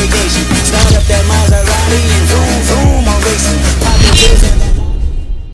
vacation. Start up that Maserati and zoom, zoom, I'm racing. Popping pills and